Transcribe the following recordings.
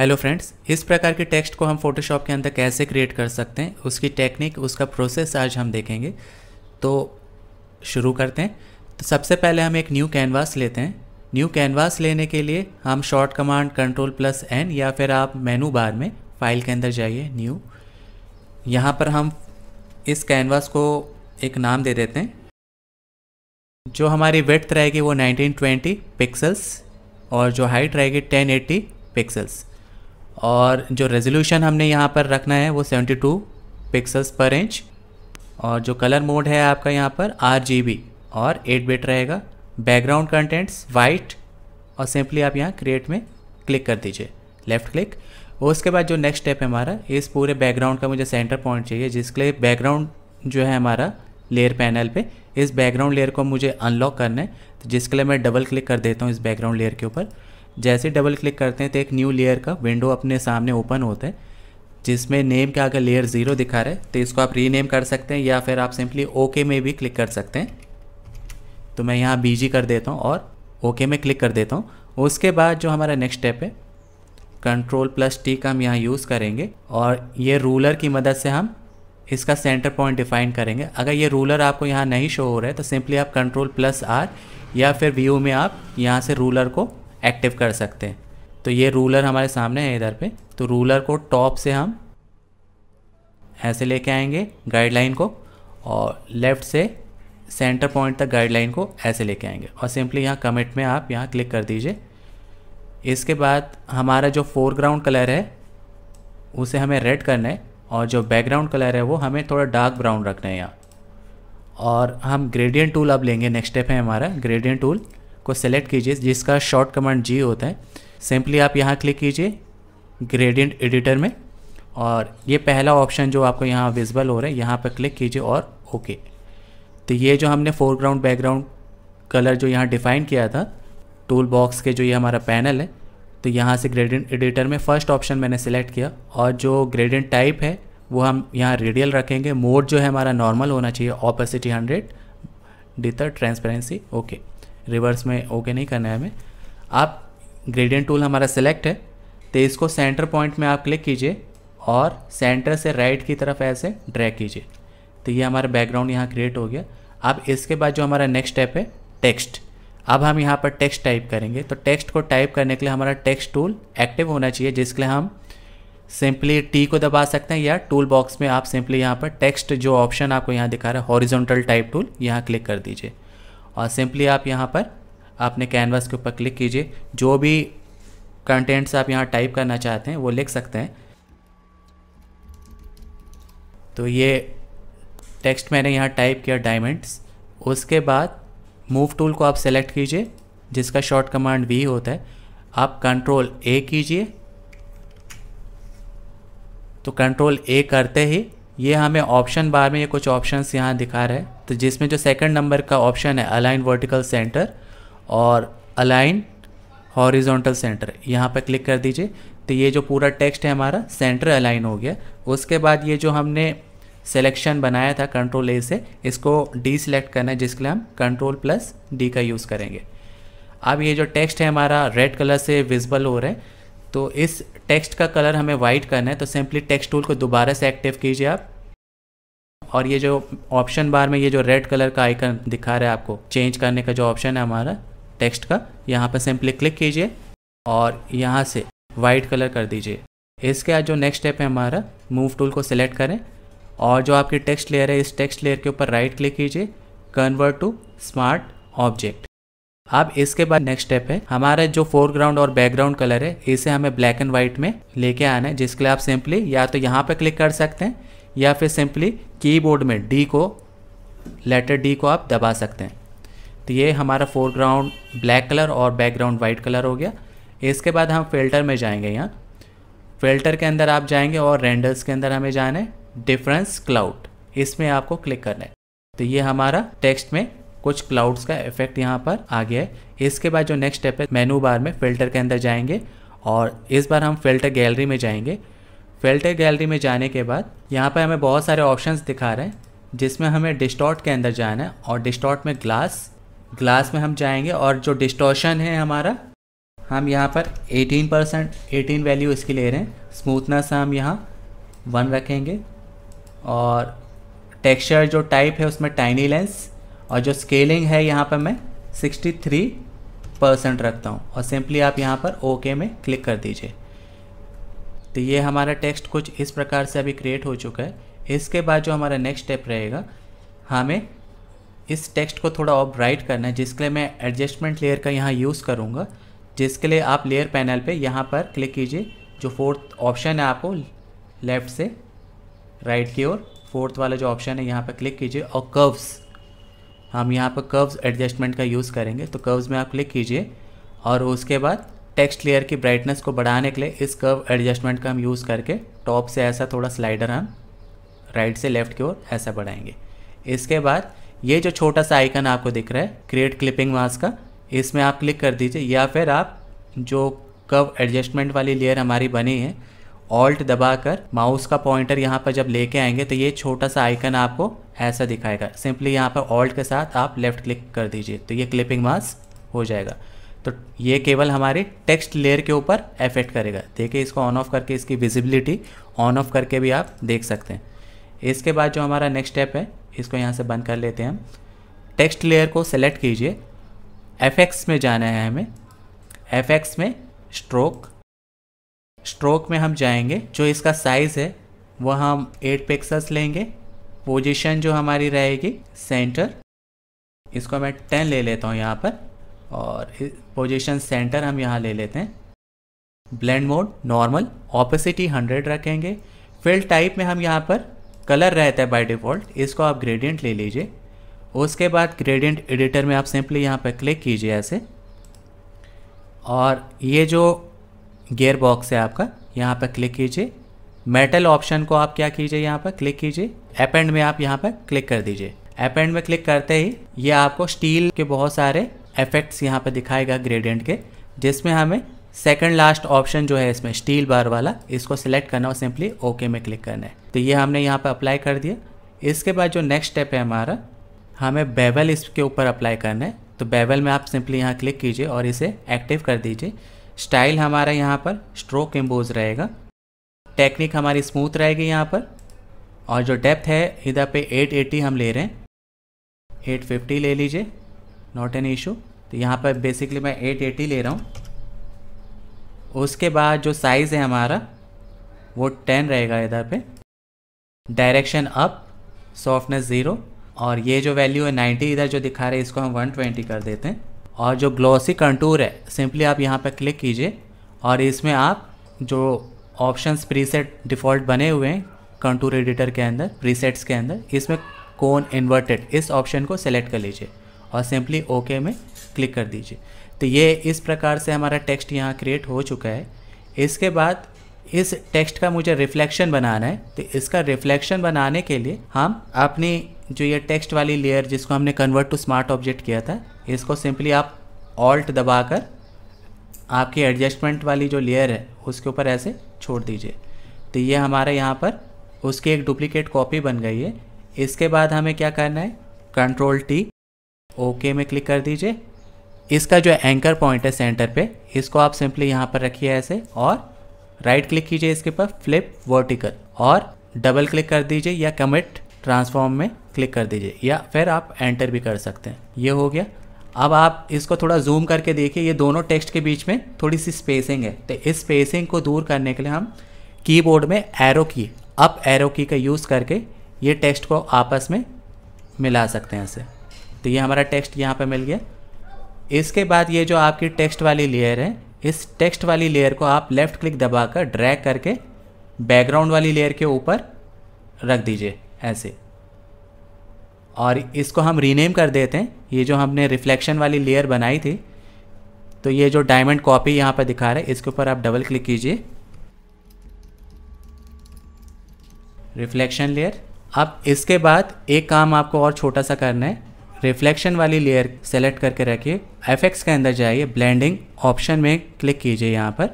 Hello friends इस प्रकार के टेक्स्ट को हम फोटोशॉप के अंदर कैसे क्रिएट कर सकते हैं, उसकी टेक्निक उसका प्रोसेस आज हम देखेंगे। तो शुरू करते हैं। तो सबसे पहले हम एक न्यू कैनवास लेते हैं। न्यू कैनवास लेने के लिए हम short command control plus N या फिर आप मेनू बार में फ़ाइल के अंदर जाइए न्यू यहाँ पर हम इस कैनवास को एक नाम दे देते हैं। जो हमारी वेथ रहेगी वो 1920 पिक्सल्स और जो हाइट रहेगी 1080 पिक्सल्स और जो रेजोल्यूशन हमने यहाँ पर रखना है, वो 72 पिक्सल्स पर इंच और जो कलर मोड है आपका यहाँ पर आर और 8 बिट रहेगा। बैकग्राउंड कंटेंट्स वाइट और सिंपली आप यहाँ क्रिएट में क्लिक कर दीजिए। लेफ़्ट क्लिक उसके बाद जो नेक्स्ट स्टेप है हमारा, इस पूरे बैकग्राउंड का मुझे सेंटर पॉइंट चाहिए, जिसके लिए बैकग्राउंड जो है हमारा लेयर पैनल पे, इस बैकग्राउंड लेयर को मुझे अनलॉक करना है तो जिसके लिए मैं डबल क्लिक कर देता हूँ इस बैकग्राउंड लेयर के ऊपर। जैसे डबल क्लिक करते हैं तो एक न्यू लेयर का विंडो अपने सामने ओपन होता है, जिसमें नेम के आगे लेयर ज़ीरो दिखा रहा है। तो इसको आप रीनेम कर सकते हैं या फिर आप सिंपली ओके में भी क्लिक कर सकते हैं। तो मैं यहाँ बीजी कर देता हूँ और ओके में क्लिक कर देता हूँ। उसके बाद जो हमारा नेक्स्ट स्टेप है कंट्रोल प्लस टी का हम यहाँ यूज़ करेंगे और ये रूलर की मदद से हम इसका सेंटर पॉइंट डिफाइन करेंगे। अगर ये रूलर आपको यहाँ नहीं शो हो रहा है तो सिंपली आप कंट्रोल प्लस आर या फिर व्यू में आप यहाँ से रूलर को एक्टिव कर सकते हैं। तो ये रूलर हमारे सामने है इधर पे। तो रूलर को टॉप से हम ऐसे लेके आएँगे गाइडलाइन को और लेफ़्ट से सेंटर पॉइंट तक गाइडलाइन को ऐसे लेके आएँगे। और सिंपली यहाँ कमिट में आप यहाँ क्लिक कर दीजिए। इसके बाद हमारा जो फोरग्राउंड कलर है, उसे हमें रेड करना है और जो बैकग्राउंड कलर है वो हमें थोड़ा डार्क ब्राउन रखना है यहाँ। और हम ग्रेडियंट टूल अब लेंगे। नेक्स्ट स्टेप है हमारा ग्रेडियंट टूल को सेलेक्ट कीजिए, जिसका शॉर्ट कमांड जी होता है। सिंपली आप यहाँ क्लिक कीजिए ग्रेडियंट एडिटर में, और ये पहला ऑप्शन जो आपको यहाँ विजिबल हो रहा है, यहाँ पर क्लिक कीजिए और ओके तो ये जो हमने फोरग्राउंड बैकग्राउंड कलर जो यहाँ डिफ़ाइन किया था टूल बॉक्स के जो ये हमारा पैनल है तो यहाँ से ग्रेडियंट एडिटर में फ़र्स्ट ऑप्शन मैंने सेलेक्ट किया, और जो ग्रेडियंट टाइप है, वो हम यहाँ रेडियल रखेंगे। मोड जो है हमारा नॉर्मल होना चाहिए opacity hundred dither transparency okay reverse में ओके नहीं करना है हमें। आप ग्रेडियंट टूल हमारा सेलेक्ट है तो इसको सेंटर पॉइंट में आप क्लिक कीजिए और सेंटर से राइट की तरफ़ ऐसे ड्रैग कीजिए। तो ये हमारा बैकग्राउंड यहाँ क्रिएट हो गया। अब इसके बाद जो हमारा नेक्स्ट स्टेप है टेक्स्ट अब हम यहाँ पर टेक्स्ट टाइप करेंगे। तो टेक्स्ट को टाइप करने के लिए हमारा टेक्स्ट टूल एक्टिव होना चाहिए, जिसके लिए हम सिंपली टी को दबा सकते हैं या टूल बॉक्स में आप सिंपली यहाँ पर टेक्स्ट जो ऑप्शन आपको यहाँ दिखा रहा है हॉरिजॉन्टल टाइप टूल यहाँ क्लिक कर दीजिए। और सिंपली आप यहाँ पर अपने कैनवास के ऊपर क्लिक कीजिए। जो भी कंटेंट्स आप यहाँ टाइप करना चाहते हैं, वो लिख सकते हैं। तो ये टेक्स्ट मैंने यहाँ टाइप किया डायमंड्स उसके बाद मूव टूल को आप सेलेक्ट कीजिए, जिसका शॉर्ट कमांड वी होता है। आप कंट्रोल ए कीजिए। तो कंट्रोल ए करते ही ये हमें ऑप्शन बार में ये कुछ ऑप्शंस यहाँ दिखा रहे हैं। तो जिसमें जो सेकंड नंबर का ऑप्शन है अलाइन वर्टिकल सेंटर और अलाइन हॉरिजॉन्टल सेंटर यहाँ पर क्लिक कर दीजिए। तो ये जो पूरा टेक्स्ट है हमारा सेंटर अलाइन हो गया। उसके बाद ये जो हमने सिलेक्शन बनाया था कंट्रोल ए से, इसको डी सिलेक्ट करना है, जिसके लिए हम कंट्रोल प्लस डी का यूज़ करेंगे। अब ये जो टेक्स्ट है हमारा रेड कलर से विजिबल हो रहा है। तो इस टेक्स्ट का कलर हमें वाइट करना है तो सिंपली टेक्स्ट टूल को दोबारा से एक्टिव कीजिए आप। और ये जो ऑप्शन बार में ये जो रेड कलर का आइकन दिखा रहा है आपको चेंज करने का जो ऑप्शन है हमारा टेक्स्ट का, यहाँ पर सिंपली क्लिक कीजिए और यहाँ से वाइट कलर कर दीजिए। इसके बाद जो नेक्स्ट स्टेप है हमारा मूव टूल को सिलेक्ट करें और जो आपकी टेक्स्ट लेयर है, इस टेक्स्ट लेयर के ऊपर राइट क्लिक कीजिए कन्वर्ट टू स्मार्ट ऑब्जेक्ट अब इसके बाद नेक्स्ट स्टेप है, हमारा जो फोरग्राउंड और बैकग्राउंड कलर है, इसे हमें ब्लैक एंड व्हाइट में लेके आना है, जिसके लिए आप सिंपली या तो यहाँ पे क्लिक कर सकते हैं, या फिर सिंपली कीबोर्ड में डी को लेटर डी को आप दबा सकते हैं। तो ये हमारा फोरग्राउंड ब्लैक कलर और बैकग्राउंड वाइट कलर हो गया। इसके बाद हम फ़िल्टर में जाएँगे यहाँ। फ़िल्टर के अंदर आप जाएँगे और रेंडर्स के अंदर हमें जाना है डिफरेंस क्लाउड इसमें आपको क्लिक करना है। तो ये हमारा टेक्स्ट में कुछ क्लाउड्स का इफ़ेक्ट यहाँ पर आ गया है। इसके बाद जो नेक्स्ट स्टेप है मेनू बार में फ़िल्टर के अंदर जाएँगे और इस बार हम फ़िल्टर गैलरी में जाएँगे। फ़िल्टर गैलरी में जाने के बाद यहाँ पर हमें बहुत सारे ऑप्शंस दिखा रहे हैं, जिसमें हमें डिस्टॉर्ट के अंदर जाना है और डिस्टॉर्ट में ग्लास ग्लास में हम जाएँगे और जो डिस्टॉर्शन है हमारा, हम यहाँ पर 18 परसेंट एटीन वैल्यू इसकी ले रहे हैं। स्मूथनेस हम यहाँ वन रखेंगे और टेक्सचर जो टाइप है उसमें टाइनी लेंस और जो स्केलिंग है यहाँ पर मैं 63 परसेंट रखता हूँ और सिंपली आप यहाँ पर ओके में क्लिक कर दीजिए। तो ये हमारा टेक्स्ट कुछ इस प्रकार से अभी क्रिएट हो चुका है। इसके बाद जो हमारा नेक्स्ट स्टेप रहेगा, हमें इस टेक्स्ट को थोड़ा और ब्राइट करना है, जिसके लिए मैं एडजस्टमेंट लेयर का यहाँ यूज़ करूँगा। जिसके लिए आप लेयर पैनल पे यहाँ पर क्लिक कीजिए, जो फोर्थ ऑप्शन है आपको लेफ़्ट से, राइट की ओर, फोर्थ वाला जो ऑप्शन है, यहाँ पर क्लिक कीजिए, और कर्व्स हम यहाँ पर कर्व्स एडजस्टमेंट का यूज़ करेंगे तो कर्व्स में आप क्लिक कीजिए और उसके बाद टेक्स्ट लेयर की ब्राइटनेस को बढ़ाने के लिए इस कर्व एडजस्टमेंट का हम यूज़ करके टॉप से ऐसा थोड़ा स्लाइडर हम राइट से लेफ़्ट की ओर ऐसा बढ़ाएँगे। इसके बाद ये जो छोटा सा आइकन आपको दिख रहा है क्रिएट क्लिपिंग मास्क का, इसमें आप क्लिक कर दीजिए या फिर आप जो कर्व एडजस्टमेंट वाली लेयर हमारी बनी है ऑल्ट दबाकर माउस का पॉइंटर यहाँ पर जब लेके आएँगे तो ये छोटा सा आइकन आपको ऐसा दिखाएगा। सिंपली यहाँ पर ऑल्ट के साथ आप लेफ़्ट क्लिक कर दीजिए तो ये क्लिपिंग मास्क हो जाएगा। तो ये केवल हमारे टेक्स्ट लेयर के ऊपर इफ़ेक्ट करेगा। देखिए इसको ऑन ऑफ़ करके इसकी विजिबिलिटी ऑन ऑफ़ करके भी आप देख सकते हैं। इसके बाद जो हमारा नेक्स्ट स्टेप है, इसको यहाँ से बंद कर लेते हैं हम। टेक्स्ट लेयर को सेलेक्ट कीजिए। एफ़ में जाना है हमें। एफ़ में स्ट्रोक स्ट्रोक में हम जाएँगे, जो इसका साइज़ है वह हम 8 पिक्सल्स लेंगे। पोजीशन जो हमारी रहेगी सेंटर इसको मैं 10 ले लेता हूँ यहाँ पर, और पोजीशन सेंटर हम यहाँ ले लेते हैं। ब्लेंड मोड नॉर्मल ऑपोसिटी 100 रखेंगे। फिल टाइप में हम यहाँ पर कलर रहता है बाय डिफ़ॉल्ट इसको आप ग्रेडियंट ले लीजिए। उसके बाद ग्रेडियंट एडिटर में आप सिंपली यहाँ पर क्लिक कीजिए ऐसे। और ये जो गियर बॉक्स है आपका, यहाँ पर क्लिक कीजिए। मेटल ऑप्शन को आप क्या कीजिए यहाँ पर? क्लिक कीजिए। एपेंड में आप यहाँ पर क्लिक कर दीजिए। एपेंड में क्लिक करते ही ये आपको स्टील के बहुत सारे इफेक्ट्स यहाँ पर दिखाएगा ग्रेडियंट के, जिसमें हमें सेकंड लास्ट ऑप्शन जो है इसमें स्टील बार वाला, इसको सिलेक्ट करना और सिंपली ओके में क्लिक करना है। तो ये हमने यहाँ पर अप्लाई कर दिया। इसके बाद जो नेक्स्ट स्टेप है हमारा, हमें बेवल इसके ऊपर अप्लाई करना है। तो बेवल में आप सिंपली यहाँ क्लिक कीजिए और इसे एक्टिव कर दीजिए। स्टाइल हमारा यहाँ पर स्ट्रोक एम्बोज रहेगा। टेक्निक हमारी स्मूथ रहेगी यहाँ पर। और जो डेप्थ है, इधर पे 880 हम ले रहे हैं। 850 ले लीजिए नॉट एन इशू तो यहाँ पर बेसिकली मैं 880 ले रहा हूँ। उसके बाद जो साइज़ है हमारा, वो 10 रहेगा इधर पे। डायरेक्शन अप सॉफ्टनेस ज़ीरो और ये जो वैल्यू है 90 इधर जो दिखा रहे हैं, इसको हम 120 कर देते हैं। और जो ग्लॉसी कंटूर है सिंपली आप यहाँ पर क्लिक कीजिए और इसमें आप जो ऑप्शंस प्रीसेट डिफ़ॉल्ट बने हुए हैं कंटूर एडिटर के अंदर प्रीसेट्स के अंदर, इसमें कौन इन्वर्टेड इस ऑप्शन को सेलेक्ट कर लीजिए और सिंपली ओके में क्लिक कर दीजिए। तो ये इस प्रकार से हमारा टेक्स्ट यहाँ क्रिएट हो चुका है। इसके बाद इस टेक्स्ट का मुझे रिफ्लेक्शन बनाना है। तो इसका रिफ्लेक्शन बनाने के लिए हम अपनी जो ये टेक्स्ट वाली लेयर जिसको हमने कन्वर्ट टू स्मार्ट ऑब्जेक्ट किया था, इसको सिंपली आप ऑल्ट दबाकर आपकी एडजस्टमेंट वाली जो लेयर है, उसके ऊपर ऐसे छोड़ दीजिए। तो ये हमारे यहाँ पर उसकी एक डुप्लीकेट कॉपी बन गई है। इसके बाद हमें क्या करना है? कंट्रोल टी ओके में क्लिक कर दीजिए। इसका जो एंकर पॉइंट है सेंटर पे, इसको आप सिंपली यहाँ पर रखिए ऐसे और राइट क्लिक कीजिए इसके ऊपर फ्लिप वर्टिकल और डबल क्लिक कर दीजिए या कमिट ट्रांसफॉर्म में क्लिक कर दीजिए, या फिर आप एंटर भी कर सकते हैं। ये हो गया। अब आप इसको थोड़ा जूम करके देखिए, ये दोनों टेक्स्ट के बीच में थोड़ी सी स्पेसिंग है। तो इस स्पेसिंग को दूर करने के लिए हम कीबोर्ड में एरो की अप एरो की का यूज़ करके ये टेक्स्ट को आपस में मिला सकते हैं इसे। तो ये हमारा टेक्स्ट यहाँ पर मिल गया। इसके बाद ये जो आपकी टेक्स्ट वाली लेयर है, इस टेक्स्ट वाली लेयर को आप लेफ़्ट क्लिक दबाकर ड्रैग करके बैकग्राउंड वाली लेयर के ऊपर रख दीजिए। ऐसे। और इसको हम रीनेम कर देते हैं। ये जो हमने रिफ्लेक्शन वाली लेयर बनाई थी तो ये जो डायमंड कॉपी यहाँ पर दिखा रहे हैं, इसके ऊपर आप डबल क्लिक कीजिए। रिफ्लेक्शन लेयर अब इसके बाद एक काम आपको और छोटा सा करना है। रिफ्लेक्शन वाली लेयर सेलेक्ट करके रखिए। एफ़ के अंदर जाइए ब्लेंडिंग ऑप्शन में क्लिक कीजिए यहाँ पर।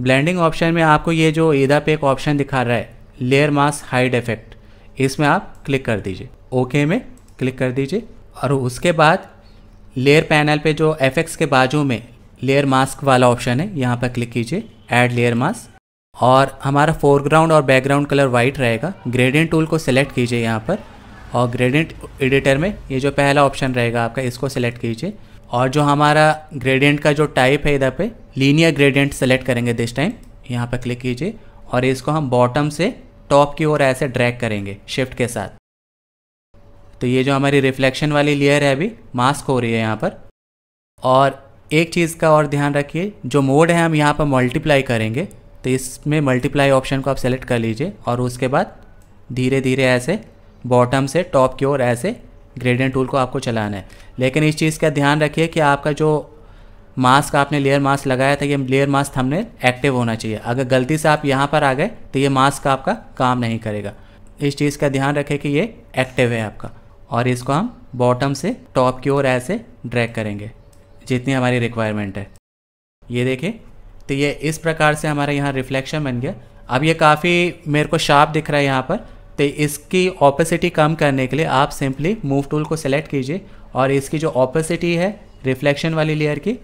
ब्लेंडिंग ऑप्शन में आपको ये जो ईदा पे एक ऑप्शन दिखा रहा है लेयर मास हाइड इफ़ेक्ट इसमें आप क्लिक कर दीजिए। ओके में क्लिक कर दीजिए। और उसके बाद लेयर पैनल पे जो एफएक्स के बाजू में लेयर मास्क वाला ऑप्शन है, यहाँ पर क्लिक कीजिए ऐड लेयर मास्क और हमारा फोरग्राउंड और बैकग्राउंड कलर वाइट रहेगा। ग्रेडियंट टूल को सिलेक्ट कीजिए यहाँ पर। और ग्रेडियंट एडिटर में ये जो पहला ऑप्शन रहेगा आपका, इसको सिलेक्ट कीजिए। और जो हमारा ग्रेडियंट का जो टाइप है इधर पे लीनियर ग्रेडियंट सेलेक्ट करेंगे दिस टाइम यहाँ पर क्लिक कीजिए। और इसको हम बॉटम से टॉप की ओर ऐसे ड्रैग करेंगे शिफ्ट के साथ। तो ये जो हमारी रिफ्लेक्शन वाली लेयर है अभी मास्क हो रही है यहाँ पर। और एक चीज़ का और ध्यान रखिए, जो मोड है हम यहाँ पर मल्टीप्लाई करेंगे तो इसमें मल्टीप्लाई ऑप्शन को आप सेलेक्ट कर लीजिए और उसके बाद धीरे धीरे ऐसे बॉटम से टॉप की ओर ऐसे ग्रेडियंट टूल को आपको चलाना है। लेकिन इस चीज़ का ध्यान रखिए कि आपका जो मास्क आपने लेयर मास्क लगाया था, ये लेयर मास्क हमने एक्टिव होना चाहिए। अगर गलती से आप यहाँ पर आ गए तो ये मास्क आपका काम नहीं करेगा। इस चीज़ का ध्यान रखें कि ये एक्टिव है आपका। और इसको हम बॉटम से टॉप की ओर ऐसे ड्रैग करेंगे, जितनी हमारी रिक्वायरमेंट है। ये देखें तो ये इस प्रकार से हमारा यहाँ रिफ्लेक्शन बन गया। अब ये काफ़ी मेरे को शार्प दिख रहा है यहाँ पर। तो इसकी ऑपोसिटी कम करने के लिए आप सिंपली मूव टूल को सेलेक्ट कीजिए। और इसकी जो ऑपोसिटी है रिफ्लेक्शन वाली लेयर की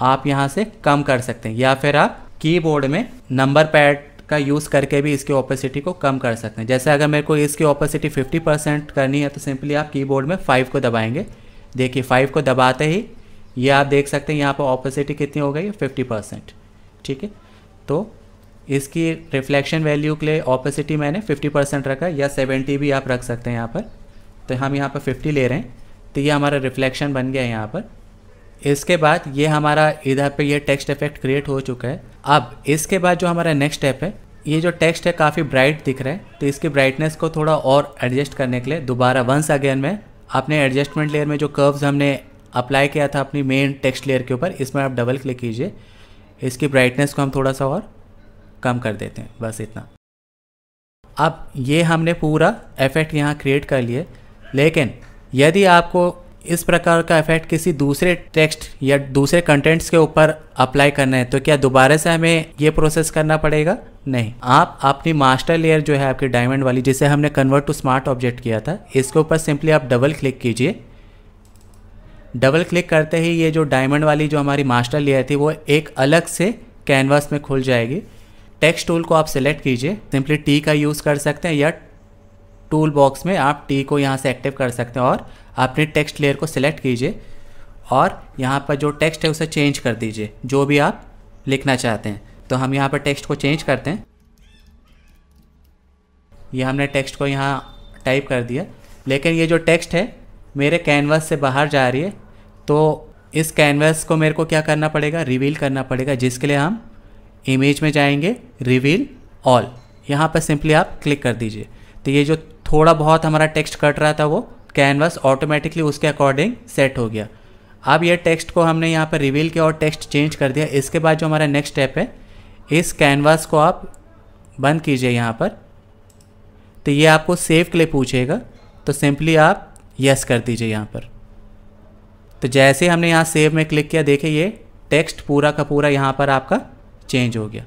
आप यहाँ से कम कर सकते हैं, या फिर आप कीबोर्ड में नंबर पैड का यूज़ करके भी इसकी ऑपोसिटी को कम कर सकते हैं। जैसे अगर मेरे को इसकी ऑपोसिटी 50 परसेंट करनी है तो सिंपली आप कीबोर्ड में 5 को दबाएँगे। देखिए 5 को दबाते ही ये आप देख सकते हैं यहाँ पर ऑपोसिटी कितनी हो गई फिफ्टी परसेंट ठीक है? तो इसकी रिफ्लेक्शन वैल्यू के लिए ऑपोसिटी मैंने 50 परसेंट रखा या 70 भी आप रख सकते हैं यहाँ पर। तो हम यहाँ पर 50 ले रहे हैं। तो ये हमारा रिफ्लेक्शन बन गया है यहाँ पर। इसके बाद ये हमारा इधर पे ये टेक्स्ट इफ़ेक्ट क्रिएट हो चुका है। अब इसके बाद जो हमारा नेक्स्ट स्टेप है, ये जो टेक्स्ट है काफ़ी ब्राइट दिख रहा है तो इसकी ब्राइटनेस को थोड़ा और एडजस्ट करने के लिए दोबारा वंस अगेन में अपने एडजस्टमेंट लेयर में जो कर्व्स हमने अप्लाई किया था अपनी मेन टेक्स्ट लेयर के ऊपर, इसमें आप डबल क्लिक कीजिए। इसकी ब्राइटनेस को हम थोड़ा सा और कम कर देते हैं, बस इतना। अब ये हमने पूरा इफ़ेक्ट यहाँ क्रिएट कर लिए। लेकिन यदि आपको इस प्रकार का इफ़ेक्ट किसी दूसरे टेक्स्ट या दूसरे कंटेंट्स के ऊपर अप्लाई करना है तो क्या दोबारा से हमें ये प्रोसेस करना पड़ेगा? नहीं। आप अपनी मास्टर लेयर जो है आपकी डायमंड वाली, जिसे हमने कन्वर्ट टू स्मार्ट ऑब्जेक्ट किया था, इसके ऊपर सिंपली आप डबल क्लिक कीजिए। डबल क्लिक करते ही ये जो डायमंड वाली जो हमारी मास्टर लेयर थी, वो एक अलग से कैनवास में खुल जाएगी। टेक्स्ट टूल को आप सिलेक्ट कीजिए। सिंपली टी का यूज़ कर सकते हैं या टूल बॉक्स में आप टी को यहाँ से एक्टिव कर सकते हैं और अपने टेक्स्ट लेयर को सिलेक्ट कीजिए और यहाँ पर जो टेक्स्ट है उसे चेंज कर दीजिए, जो भी आप लिखना चाहते हैं। तो हम यहाँ पर टेक्स्ट को चेंज करते हैं। ये हमने टेक्स्ट को यहाँ टाइप कर दिया। लेकिन ये जो टेक्स्ट है, मेरे कैनवास से बाहर जा रही है। तो इस कैनवास को मेरे को क्या करना पड़ेगा? रिवील करना पड़ेगा, जिसके लिए हम इमेज में जाएँगे रिवील ऑल यहाँ पर सिंपली आप क्लिक कर दीजिए। तो ये जो थोड़ा बहुत हमारा टेक्स्ट कट रहा था वो कैनवास ऑटोमेटिकली उसके अकॉर्डिंग सेट हो गया। अब ये टेक्स्ट को हमने यहाँ पर रिवील किया और टेक्स्ट चेंज कर दिया। इसके बाद जो हमारा नेक्स्ट स्टेप है, इस कैनवास को आप बंद कीजिए यहाँ पर। तो ये आपको सेव के लिए पूछेगा। तो सिंपली आप यस कर दीजिए यहाँ पर। तो जैसे हमने यहाँ सेव में क्लिक किया, देखिए ये टेक्स्ट पूरा का पूरा यहाँ पर आपका चेंज हो गया।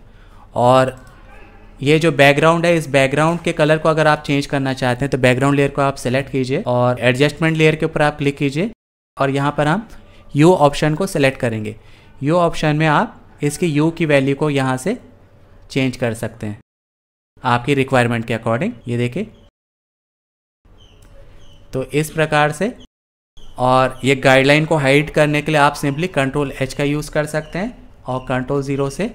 और ये जो बैकग्राउंड है, इस बैकग्राउंड के कलर को अगर आप चेंज करना चाहते हैं तो बैकग्राउंड लेयर को आप सेलेक्ट कीजिए और एडजस्टमेंट लेयर के ऊपर आप क्लिक कीजिए और यहाँ पर हम यू ऑप्शन को सेलेक्ट करेंगे। यू ऑप्शन में आप इसकी यू की वैल्यू को यहाँ से चेंज कर सकते हैं। आपकी रिक्वायरमेंट के अकॉर्डिंग ये देखिए। तो इस प्रकार से और ये गाइडलाइन को हाइड करने के लिए आप सिंपली कंट्रोल एच का यूज़ कर सकते हैं और कंट्रोल ज़ीरो से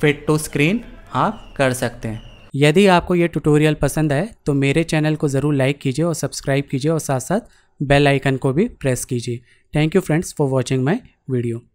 फिट टू स्क्रीन आप कर सकते हैं। यदि आपको ये ट्यूटोरियल पसंद आए तो मेरे चैनल को ज़रूर लाइक कीजिए और सब्सक्राइब कीजिए और साथ साथ बेल आइकन को भी प्रेस कीजिए। Thank you friends for watching my video